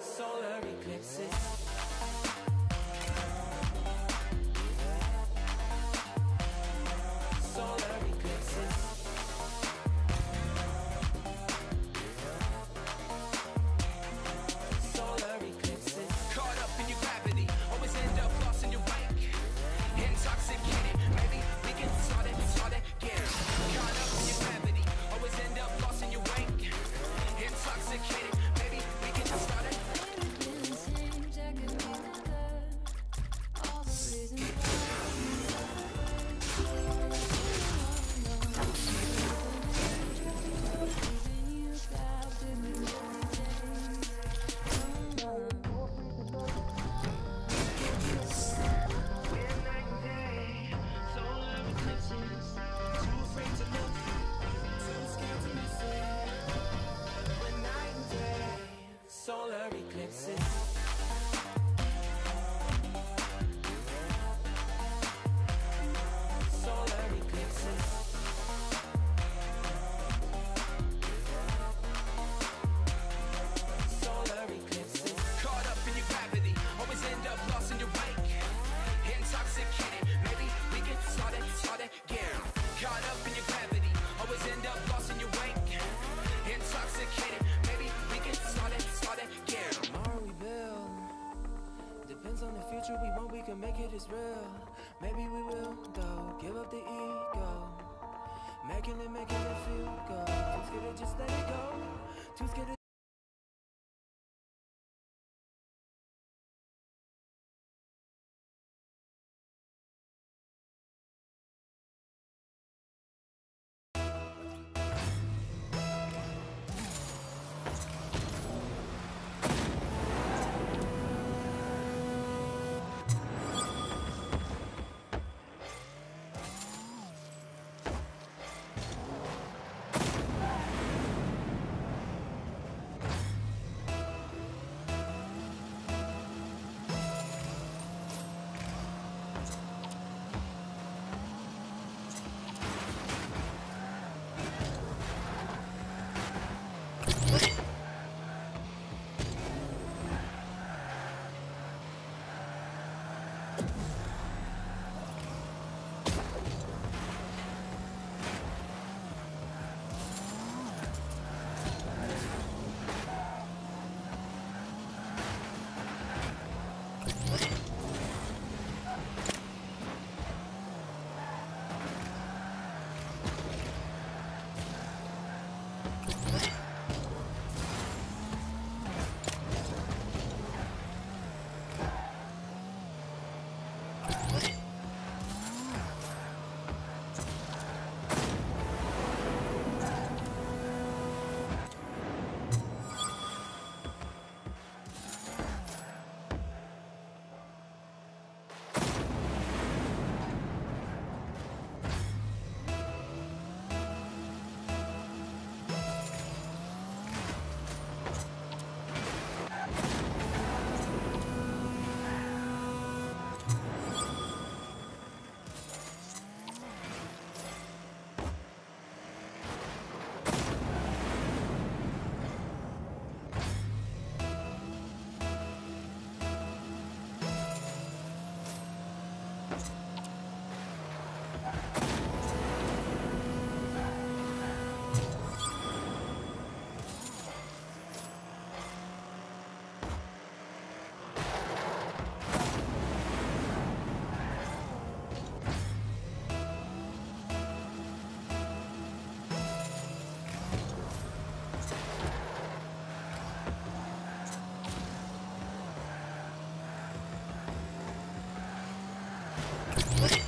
solar eclipses. future we want, we can make it, it's real. Maybe we will, though, give up the ego. Making it, making it feel good. Too scared to just let it go. Too scared to What?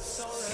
So